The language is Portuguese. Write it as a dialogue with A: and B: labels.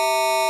A: you.